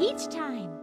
each time.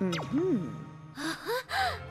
Mm-hmm.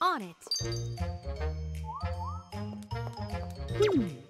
On it. Hmm.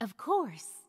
Of course.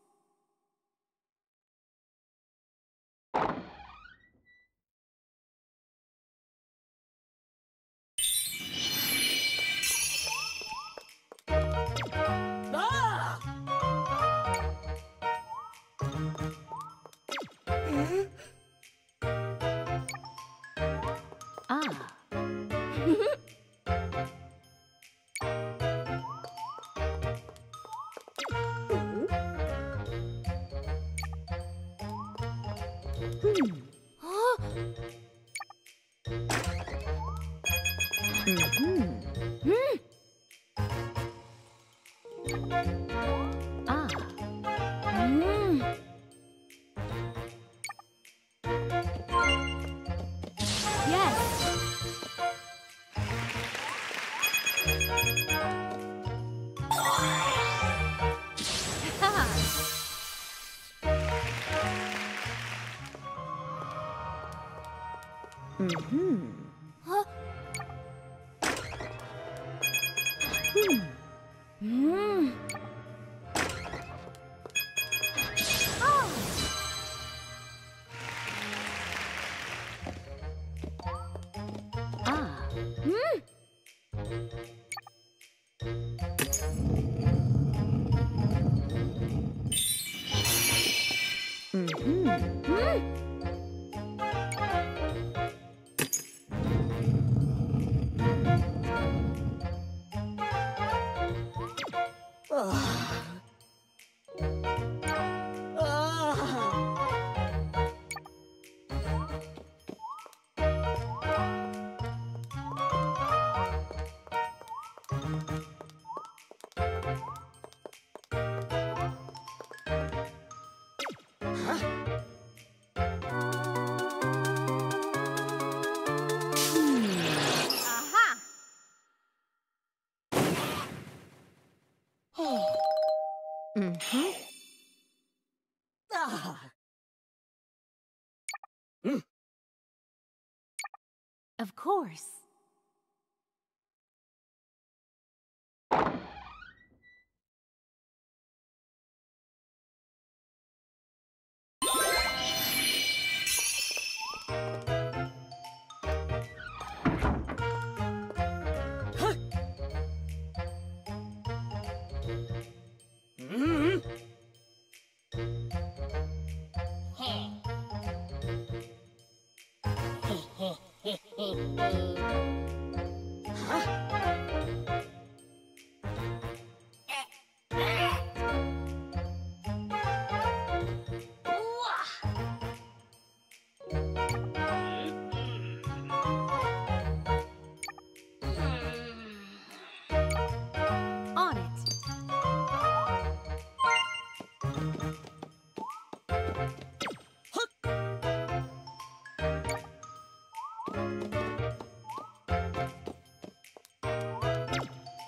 Mm-hmm. Mm. Course.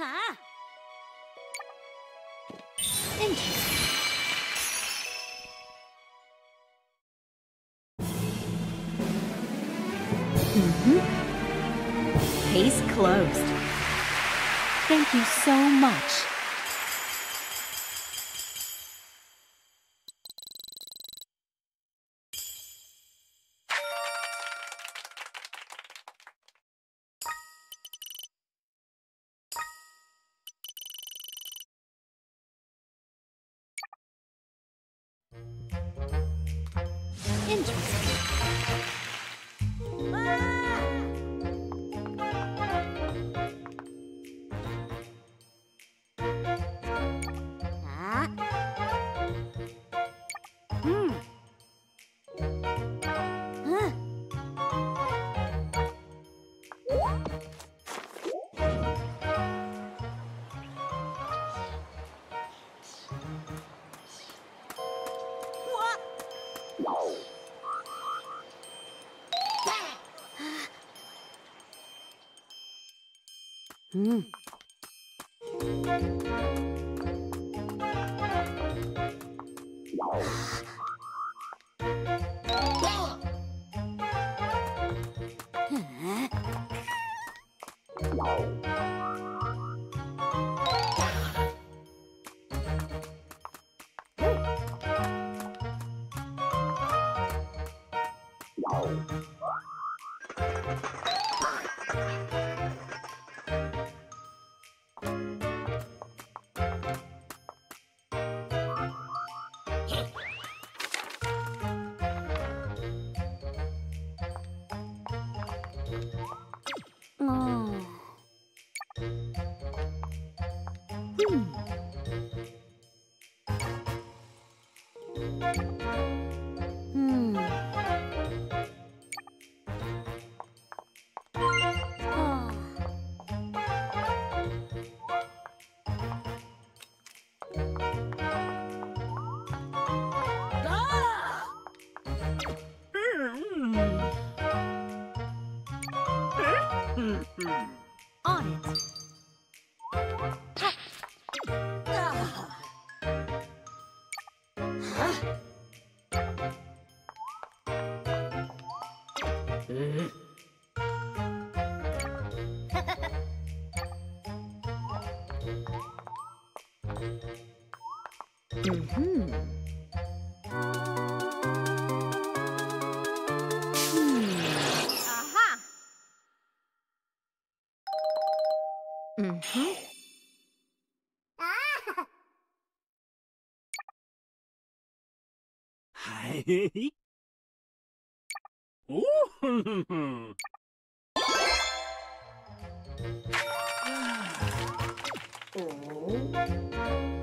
아! Interesting. Mm-hmm. Case closed. Thank you so much. Ừ. Wow. Ooh. oh.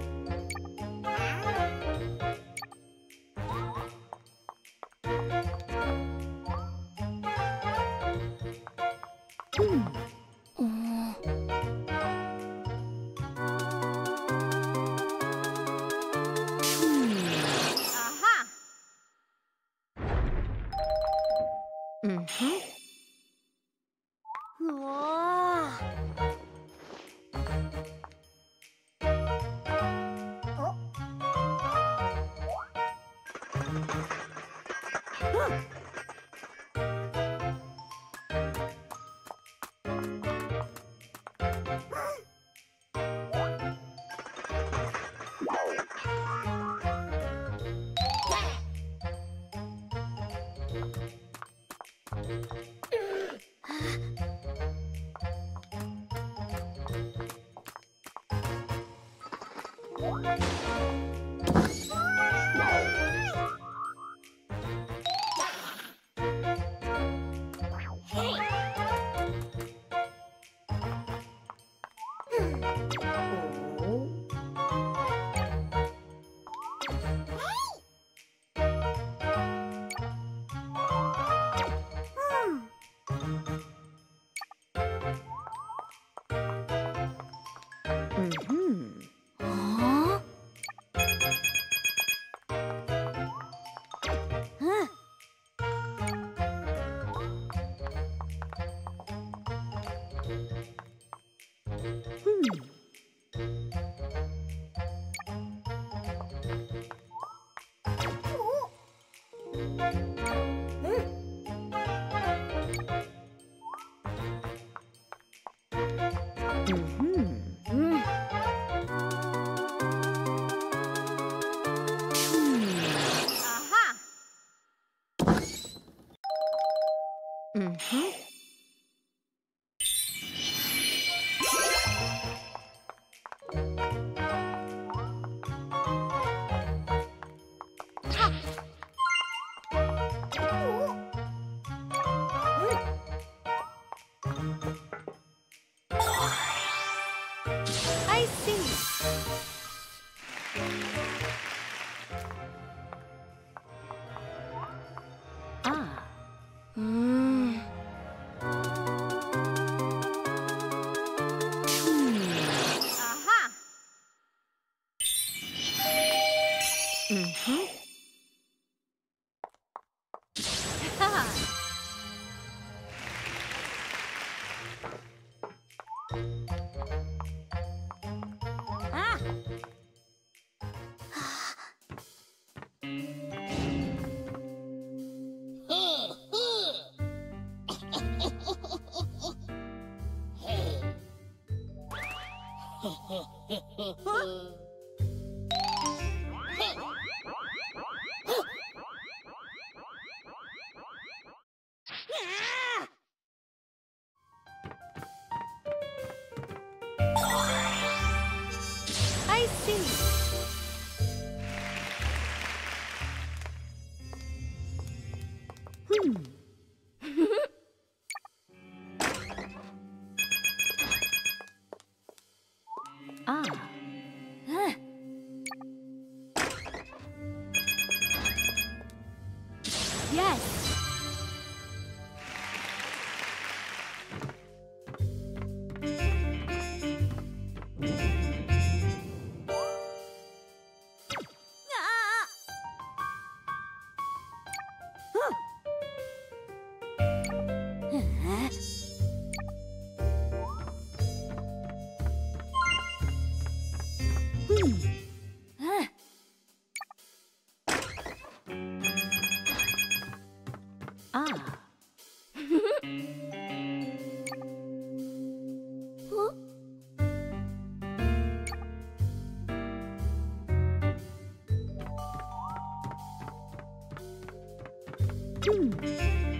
Hum.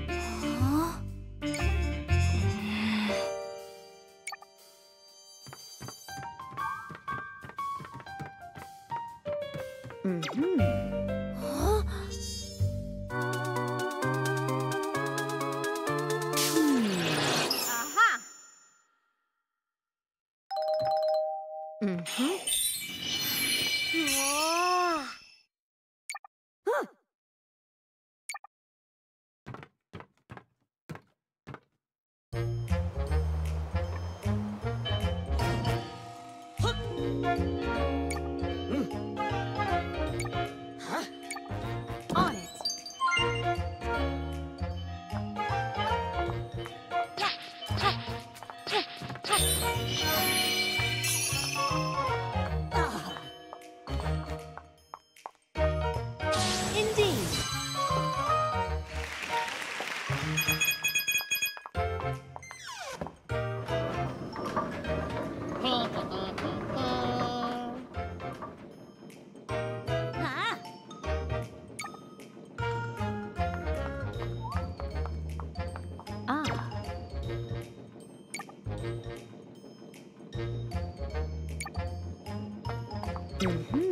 Mm-hmm.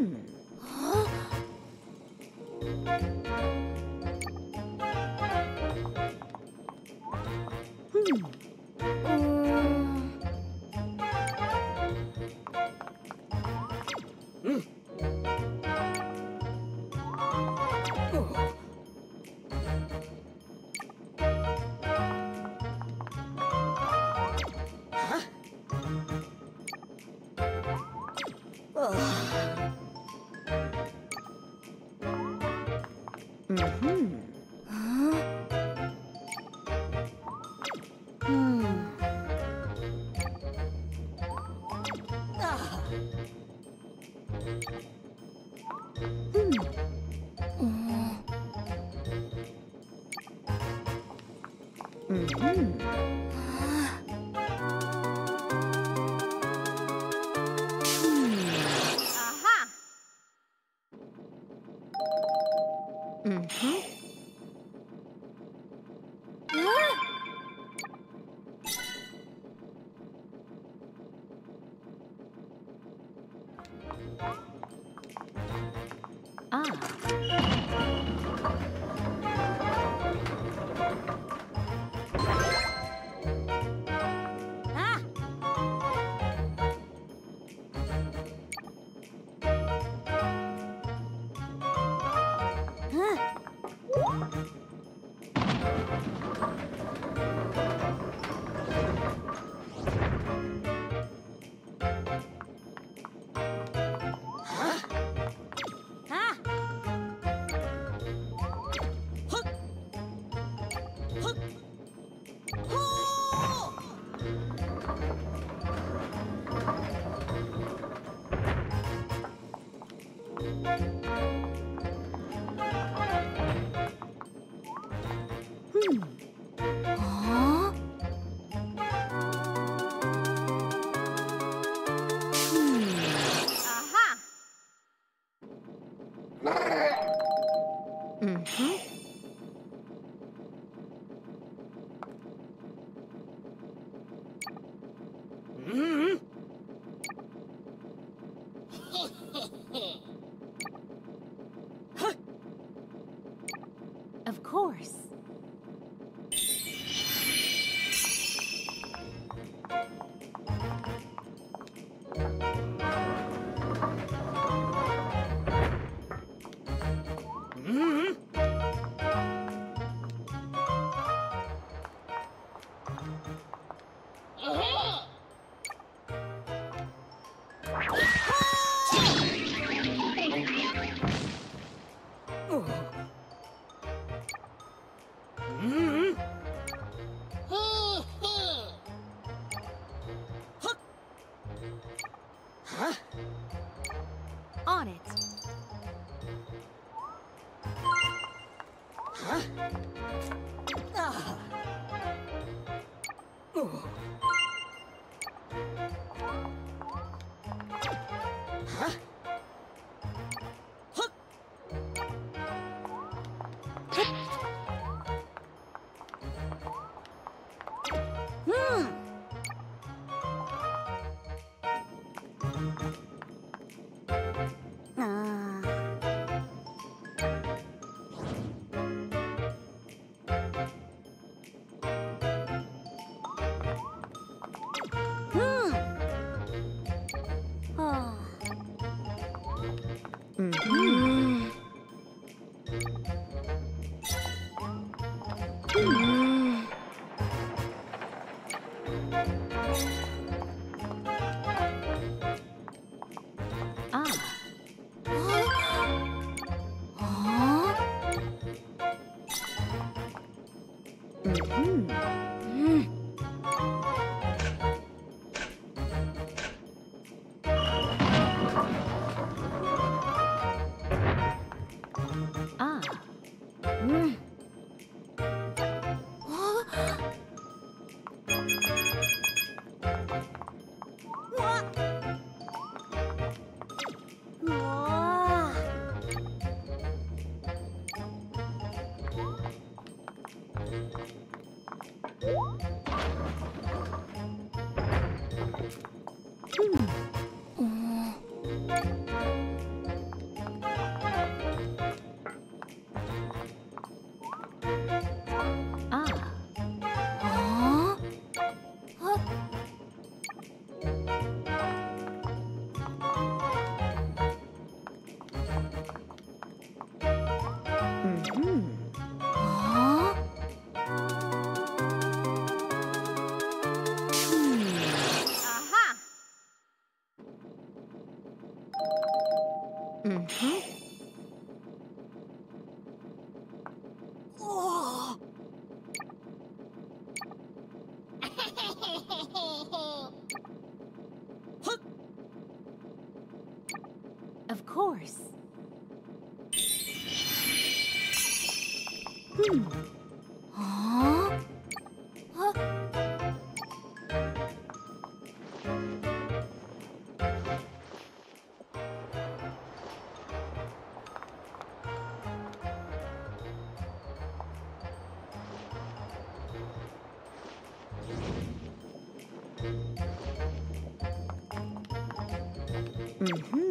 Mm-hmm.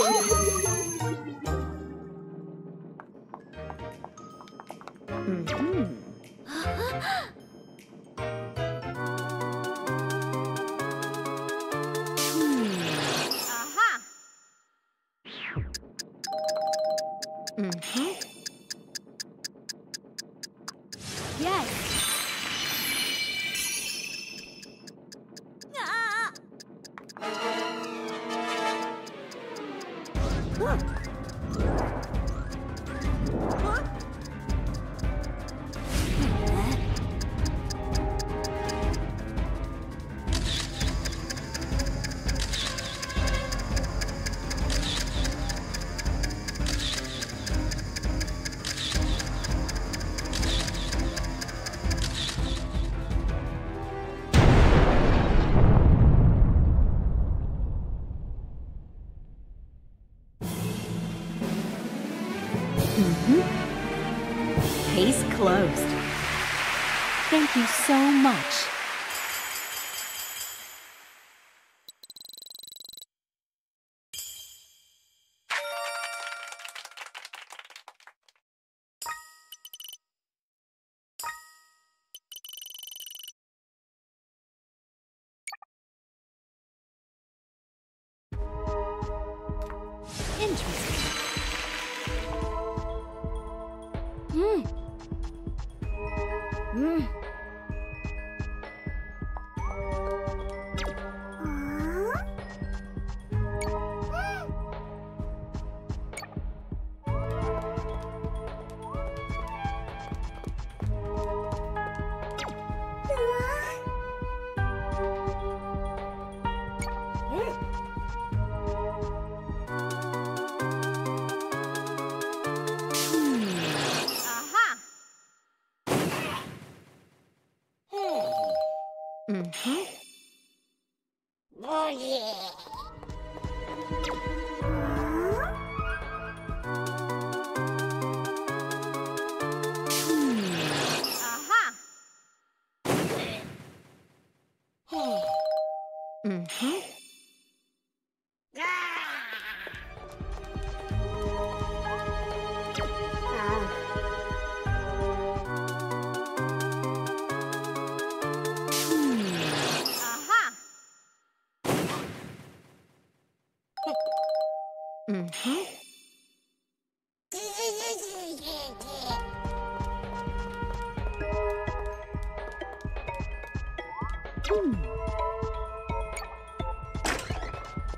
Woo-hoo! Interesting.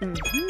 Mm-hmm.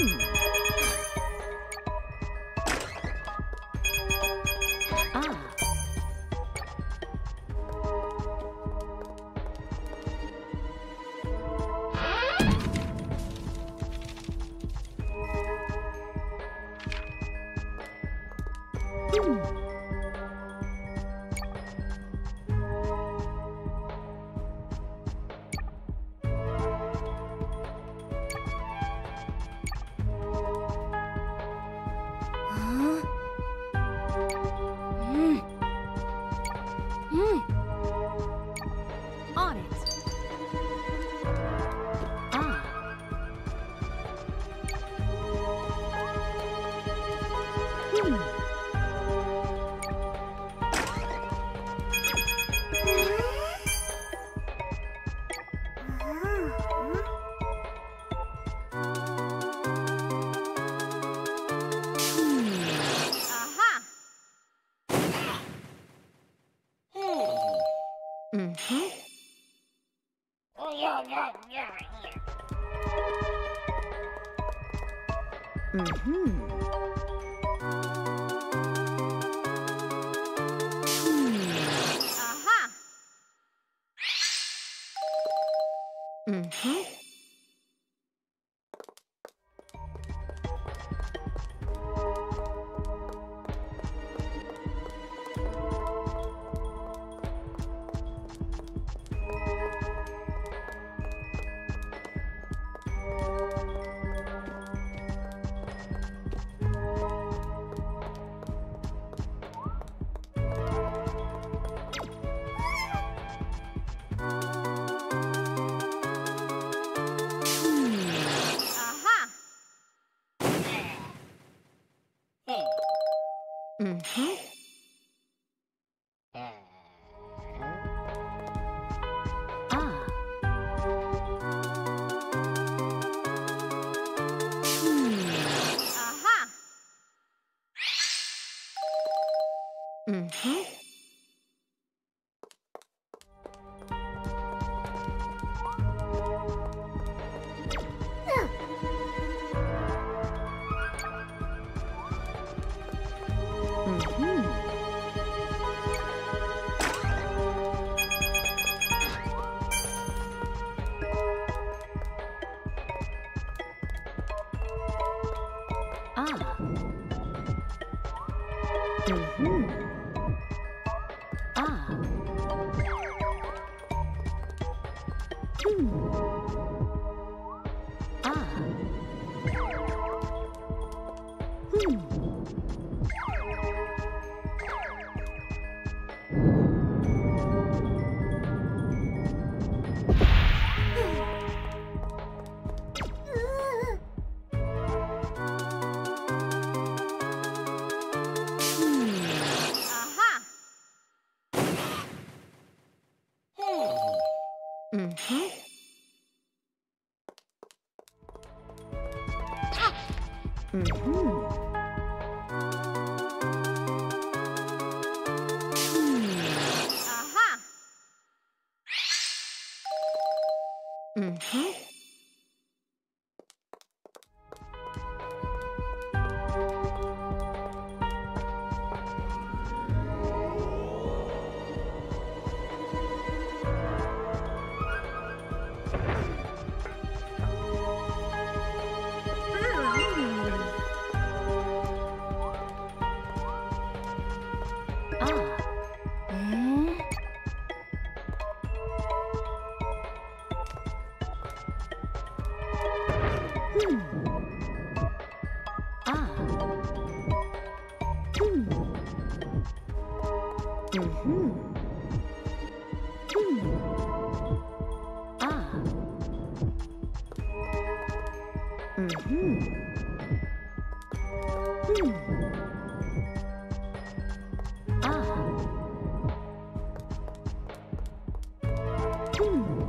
Hmm.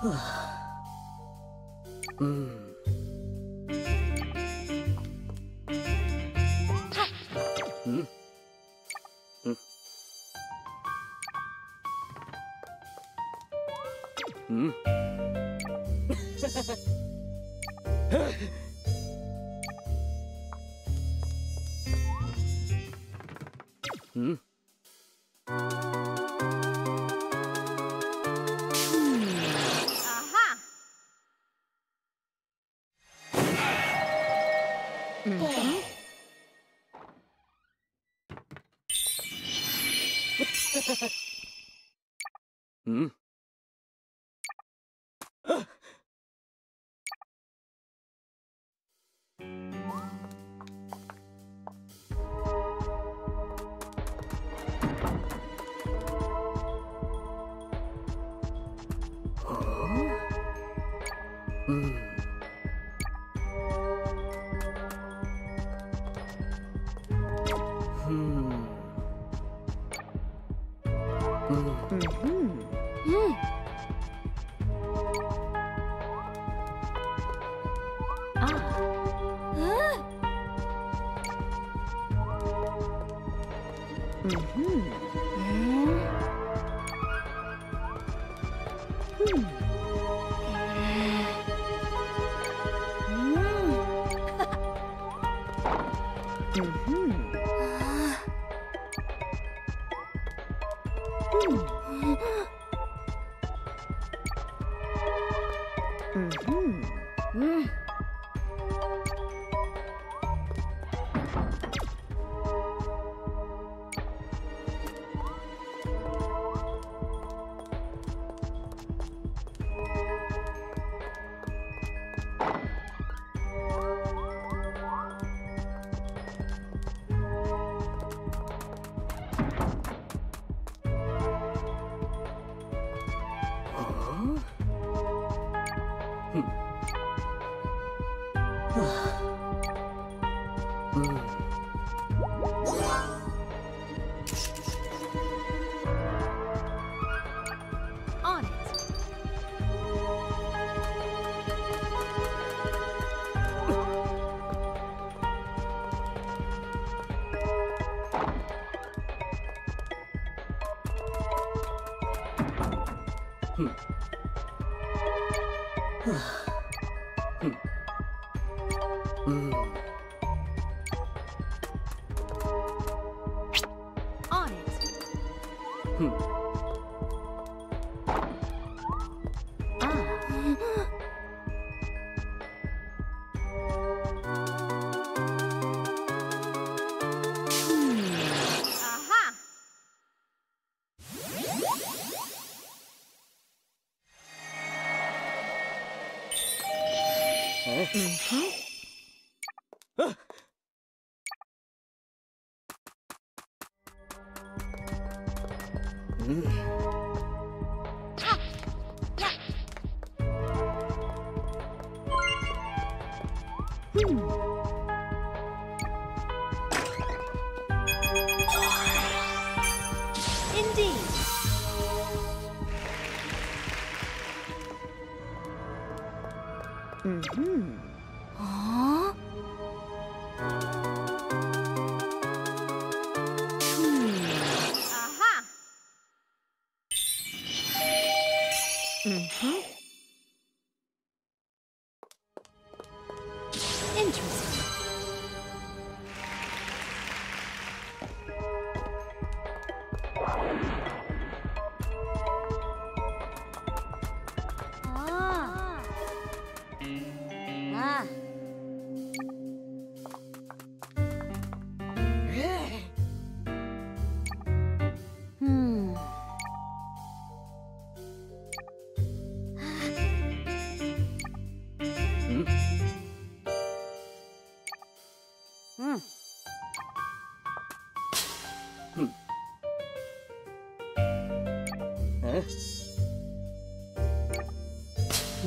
うんうんうんあ!嗯哼。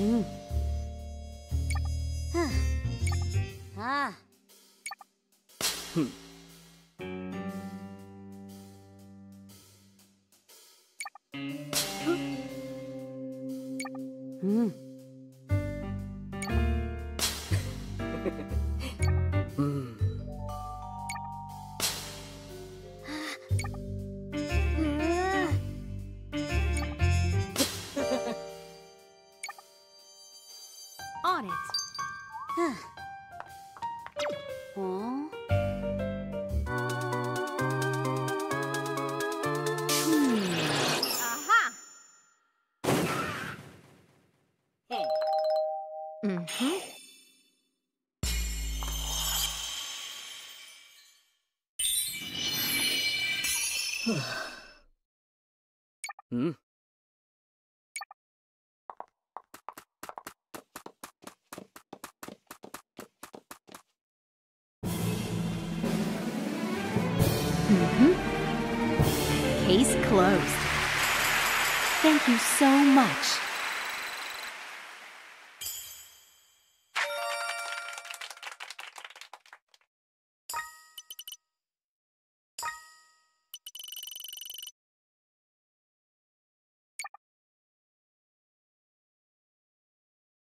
うんはあ Close.